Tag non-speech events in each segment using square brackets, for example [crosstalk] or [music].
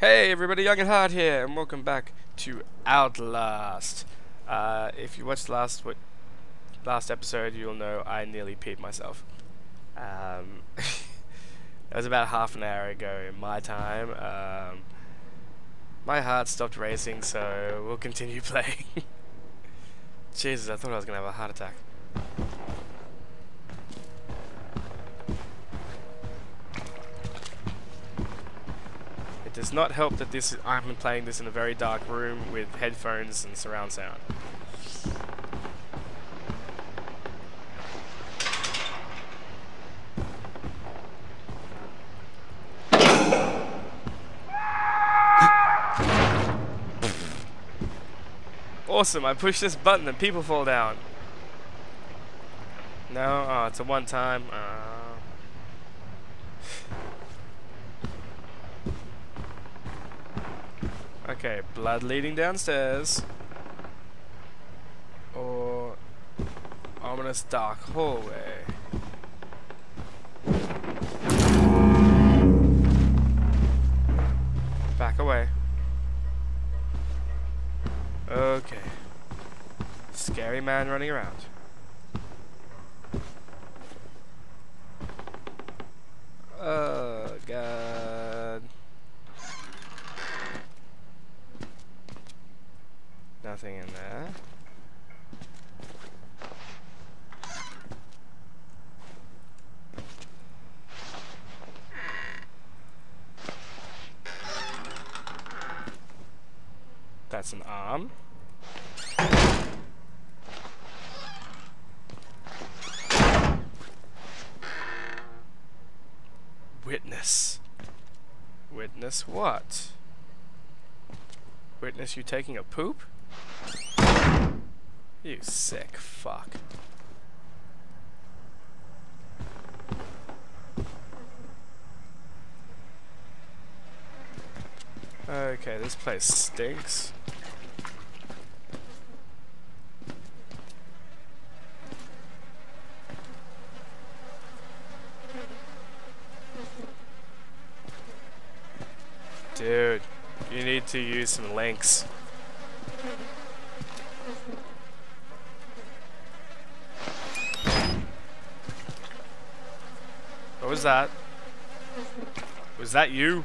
Hey everybody, Young and Hard here, and welcome back to Outlast. Uh, if you watched last last episode, you'll know I nearly peed myself. Um, [laughs] that was about half an hour ago in my time. Um, my heart stopped racing, so we'll continue [laughs] playing. Jesus, I thought I was going to have a heart attack. It does not help that this I'm playing this in a very dark room with headphones and surround sound. awesome, I push this button and people fall down. No? Oh, it's a one time. Uh, Okay, blood leading downstairs. Or ominous dark hallway. Back away. Okay. Scary man running around. Uh, oh, God. Nothing in there. That's an arm. Witness. Witness what? Witness you taking a poop? You sick fuck. Okay, this place stinks. Dude, you need to use some Lynx. What was that? Was that you?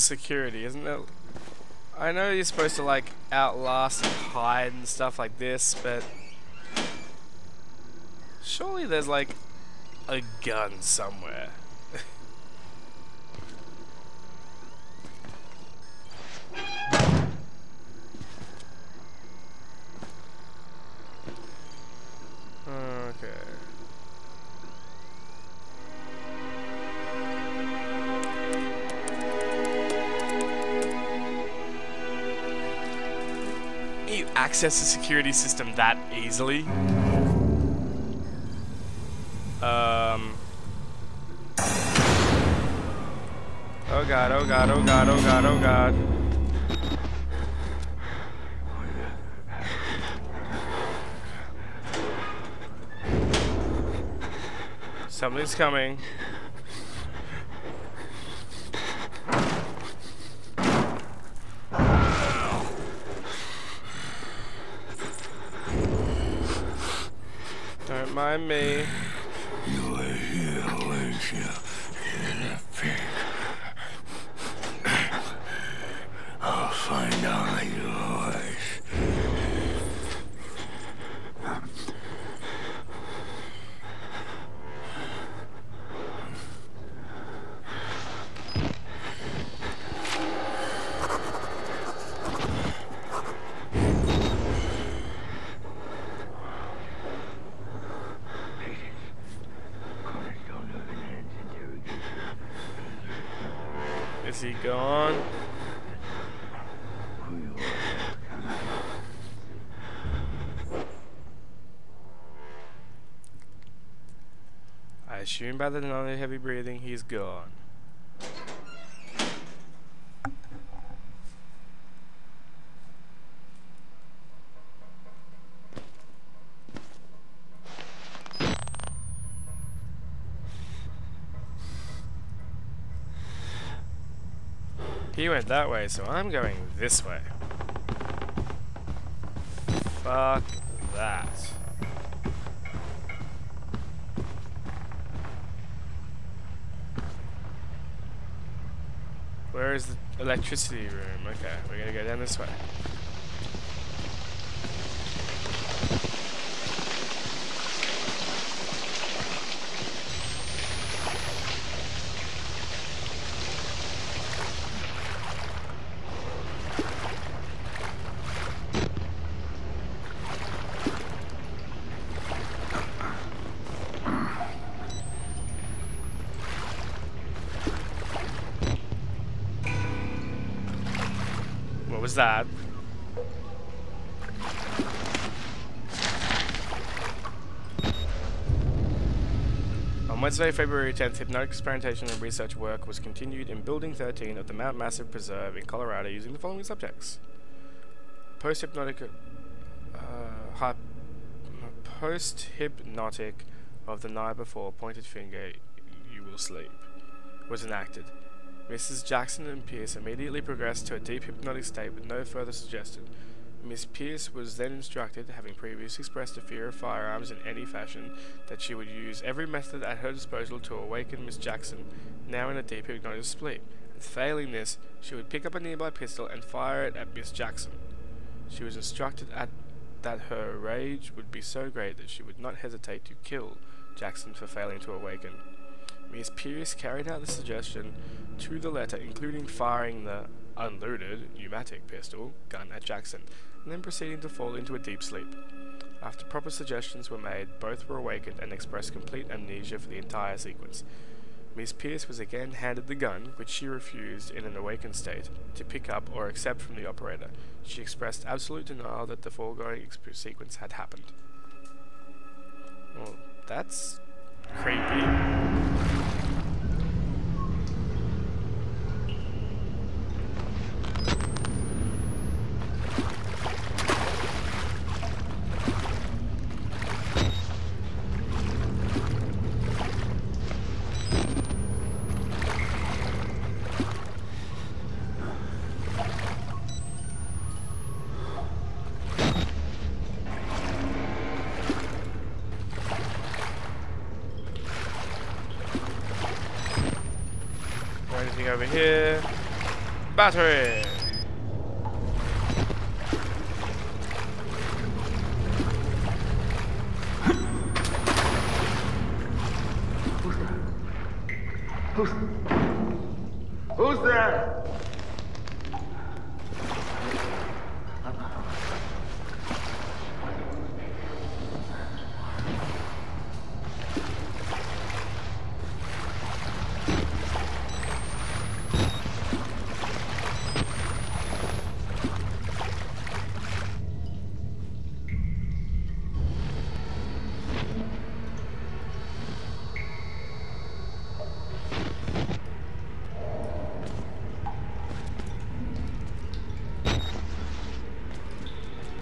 Security, isn't it? I know you're supposed to like outlast and hide and stuff like this, but surely there's like a gun somewhere. [laughs] access the security system that easily. Um. Oh god, oh god, oh god, oh god, oh god. Something's coming. Mind me. [sighs] You here, aren't you? I'll I assume by the non-heavy breathing, he's gone. He went that way, so I'm going this way. Fuck that. Where is the electricity room? Okay, we're gonna go down this way. Was that? On Wednesday, February 10th, hypnotic experimentation and research work was continued in Building 13 of the Mount Massive Preserve in Colorado using the following subjects. Post-hypnotic... Uh, post-hypnotic of the night before pointed finger, you will sleep, was enacted. Mrs. Jackson and Pierce immediately progressed to a deep hypnotic state with no further suggestion. Miss Pierce was then instructed, having previously expressed a fear of firearms in any fashion, that she would use every method at her disposal to awaken Miss Jackson, now in a deep hypnotic sleep, and failing this, she would pick up a nearby pistol and fire it at Miss Jackson. She was instructed at that her rage would be so great that she would not hesitate to kill Jackson for failing to awaken. Miss Pierce carried out the suggestion to the letter, including firing the unloaded pneumatic pistol gun at Jackson, and then proceeding to fall into a deep sleep. After proper suggestions were made, both were awakened and expressed complete amnesia for the entire sequence. Miss Pierce was again handed the gun, which she refused in an awakened state to pick up or accept from the operator. She expressed absolute denial that the foregoing sequence had happened. Well, that's creepy. Over here? Battery!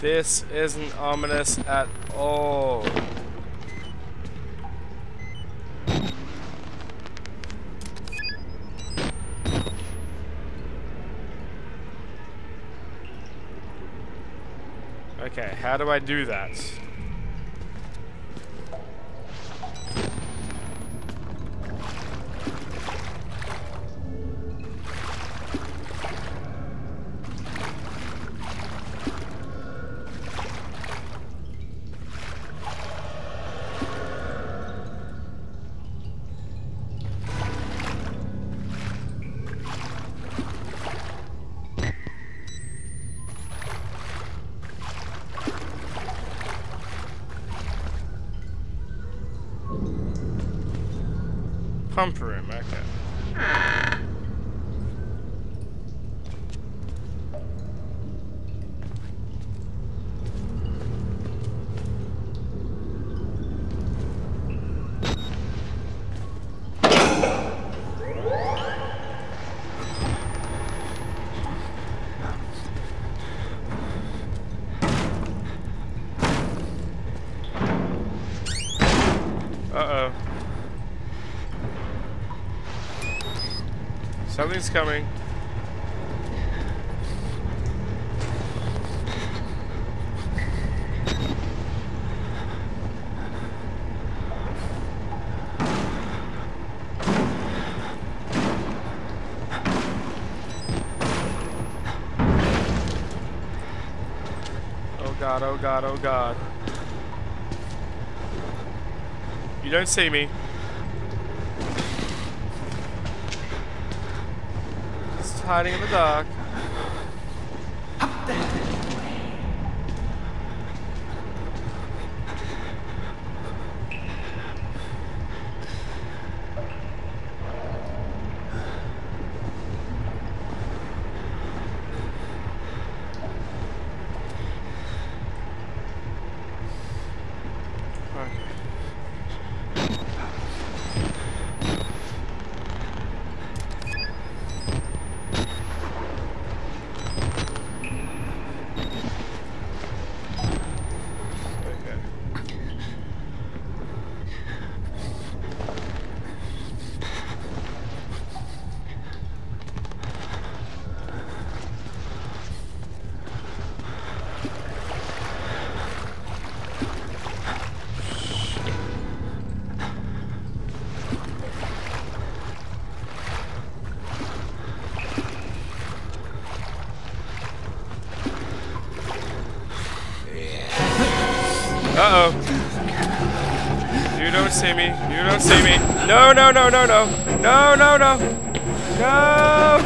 This isn't ominous at all. Okay, how do I do that? Pump room, okay. Ah. Something's coming. Oh god, oh god, oh god. You don't see me. Hiding in the dark. Okay. Okay. Uh-oh. You don't see me. You don't see me. No, no, no, no, no. No, no, no. No.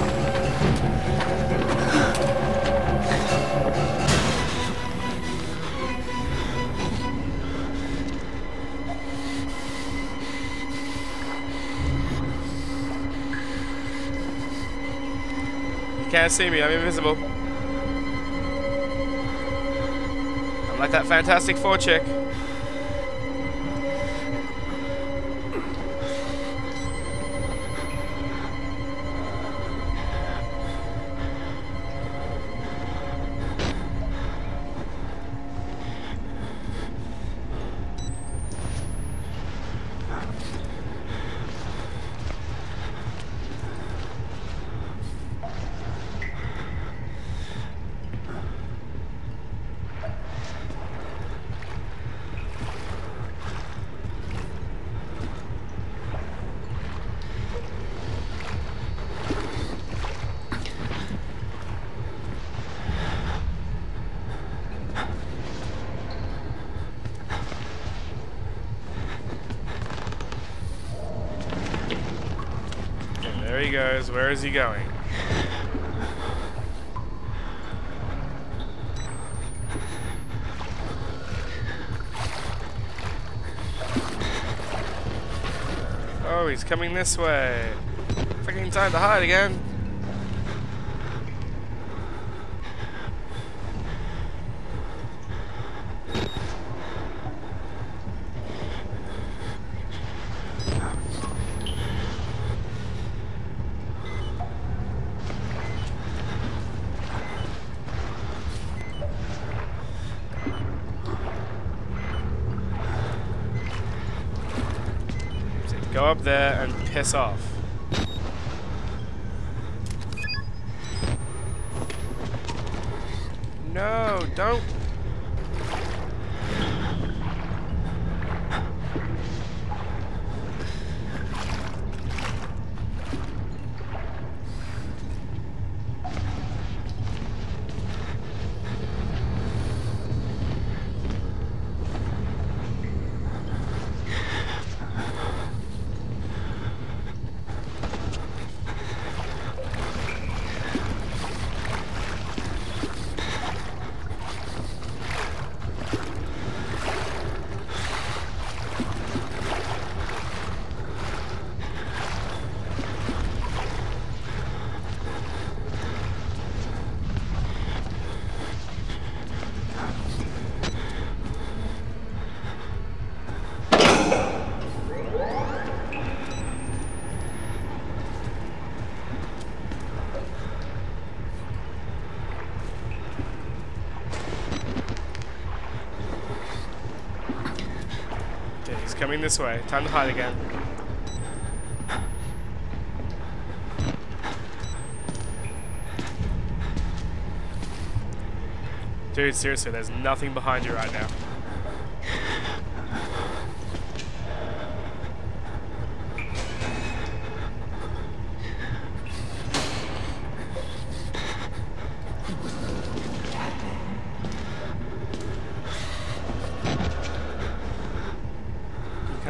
You can't see me. I'm invisible. I'm like that Fantastic Four chick. There he goes. Where is he going? Oh, he's coming this way. Freaking time to hide again. So go up there coming this way. Time to hide again. Dude, seriously, there's nothing behind you right now.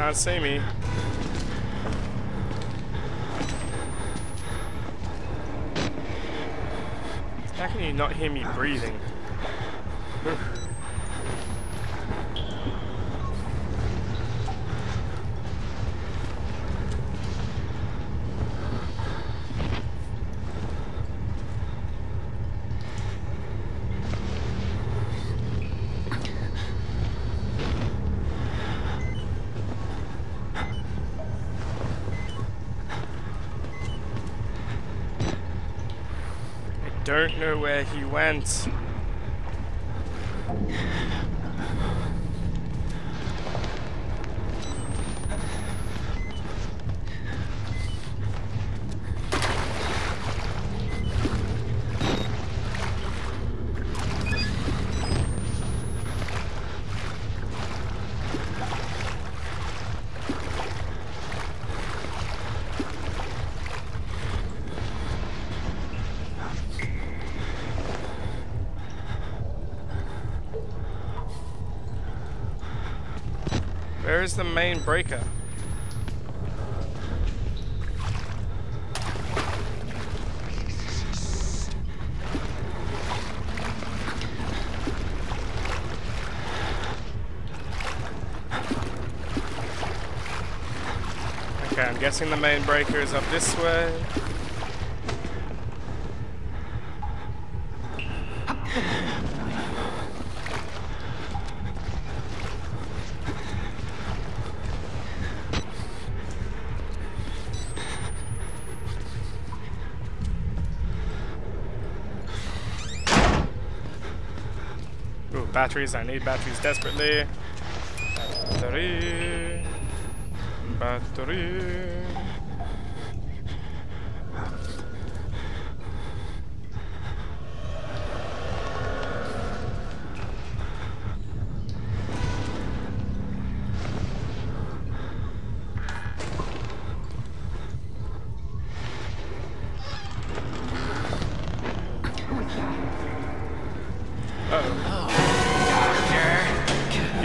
Can't see me. How can you not hear me breathing? Don't know where he went. Where is the main breaker? Okay, I'm guessing the main breaker is up this way. Batteries. I need batteries desperately. Battery. Battery.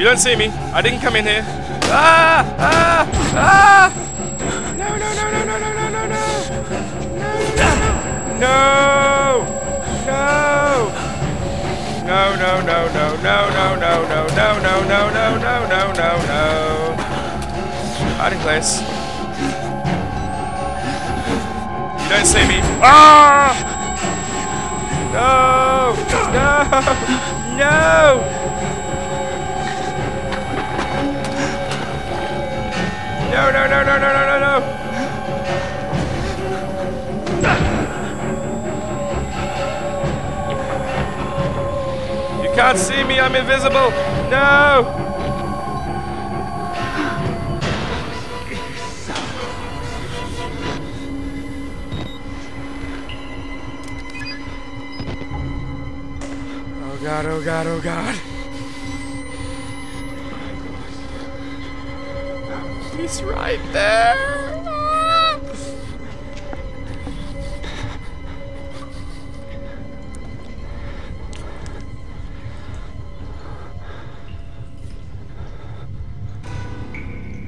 You don't see me. I didn't come in here. Ah! Ah! Ah! No, no, no, no, no, no, no, no, no! No! No! No, no, no, no, no, no, no, no, no, no, no, no, no, no, no, no. Hiding place. You don't see me. Ah! No! No! No! No, no, no, no, no, no, no, no! You can't see me, I'm invisible! No! Oh god, oh god, oh god. He's right there.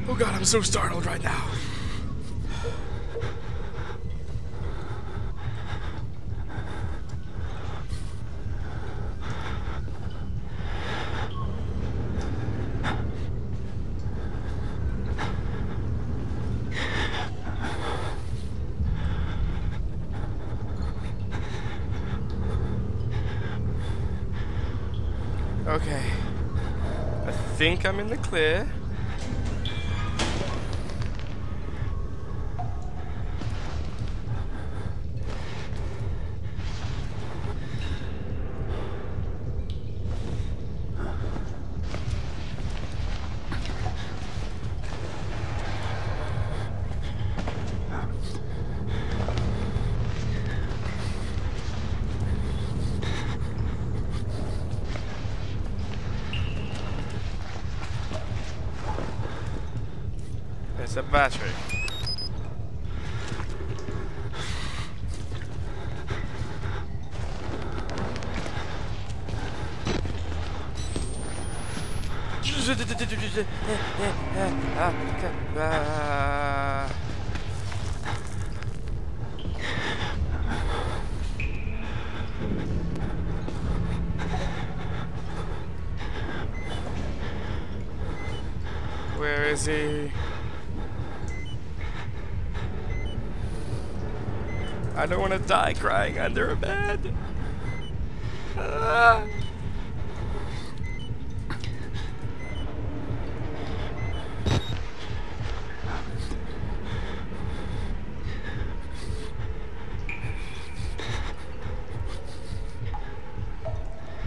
Oh god, I'm so startled right now. Okay. I think I'm in the clear. It's a battery. Where is he? I don't want to die crying under a bed. Ah.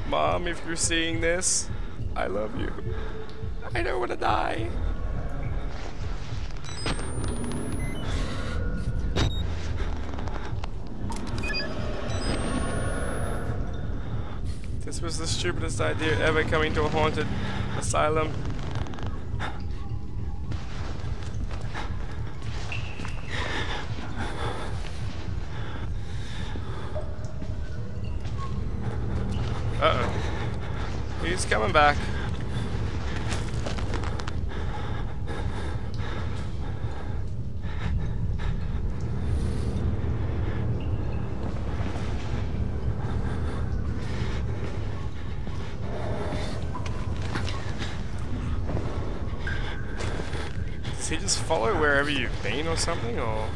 Mom, if you're seeing this, I love you. I don't want to die. This was the stupidest idea ever coming to a haunted asylum. Uh-oh. He's coming back. Does he just follow wherever you've been or something, or...?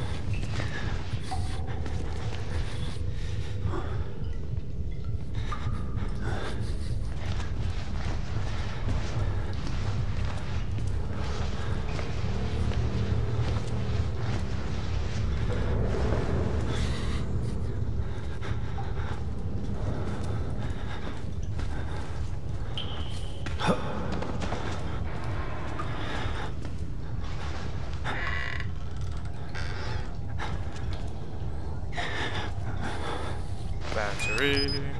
Battery.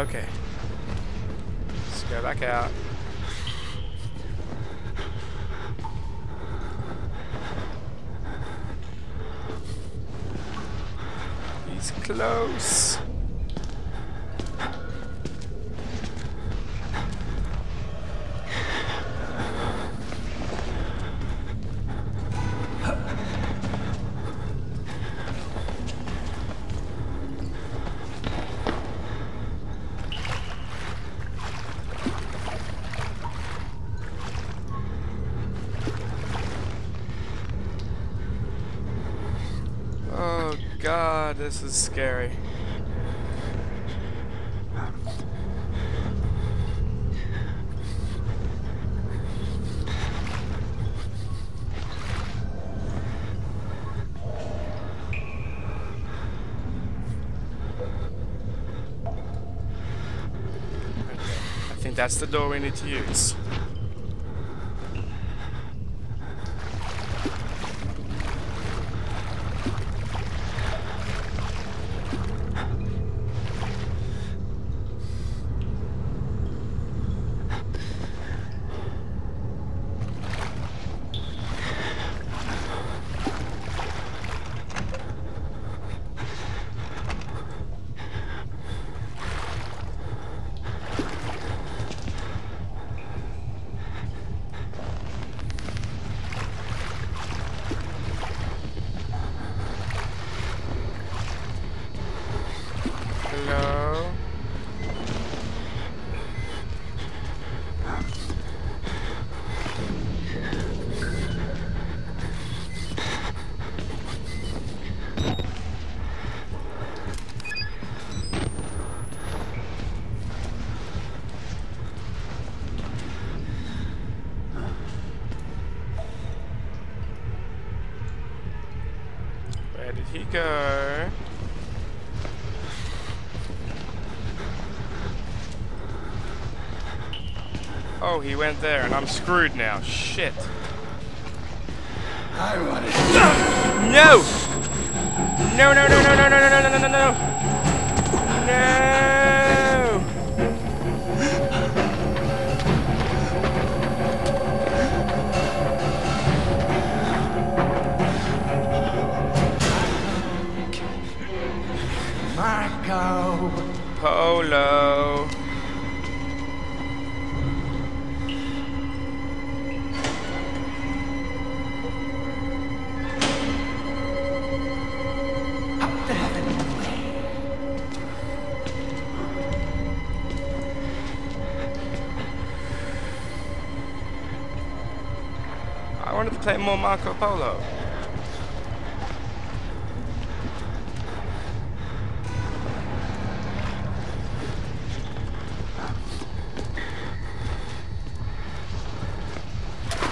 Okay. Let's go back out. He's close. Oh god, this is scary. I think that's the door we need to use. Go? Oh, he went there, and I'm screwed now. Shit. I want it. No! No, no, no, no, no, no, no, no, no, no, no! No! Play more Marco Polo.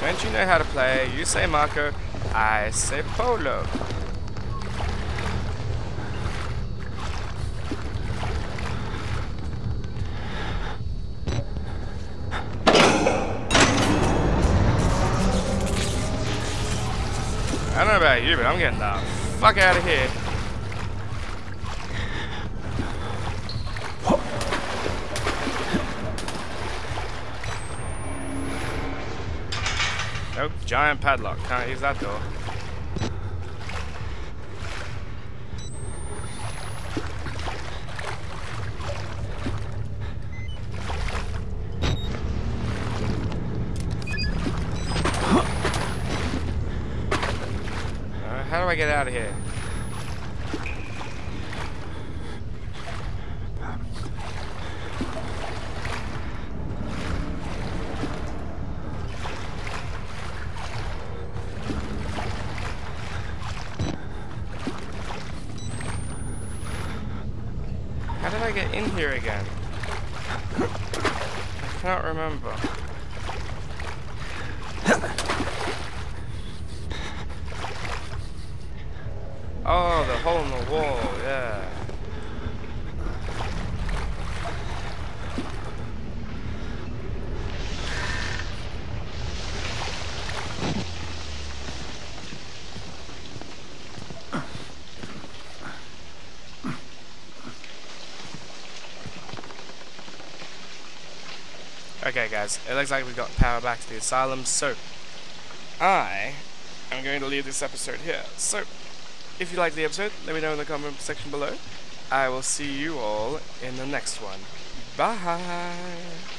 Don't you know how to play? You say Marco, I say Polo. About you, but I'm getting the fuck out of here. Nope, giant padlock. Can't use that door. Out of here? How did I get in here again? [coughs] I cannot remember. Oh, the hole in the wall, yeah. Okay guys, it looks like we've got power back to the asylum, so I am going to leave this episode here. So, if you liked the episode, let me know in the comment section below. I will see you all in the next one. Bye!